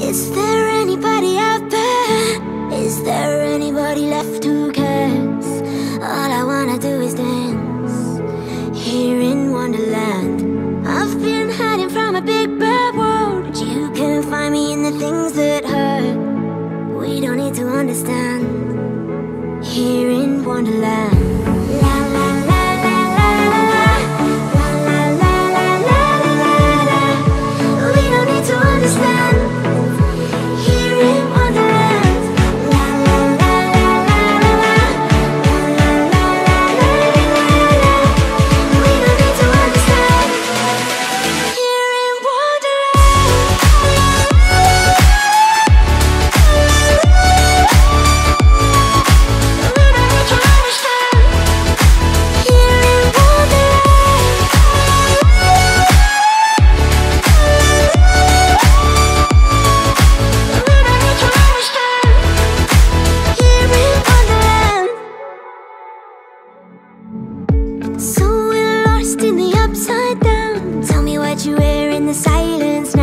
Is there anybody out there? Is there anybody left who cares? All I wanna do is dance here in Wonderland. I've been hiding from a big bad world, but you can find me in the things that hurt. We don't need to understand here in Wonderland. in the upside down. Tell me what you wear in the silence.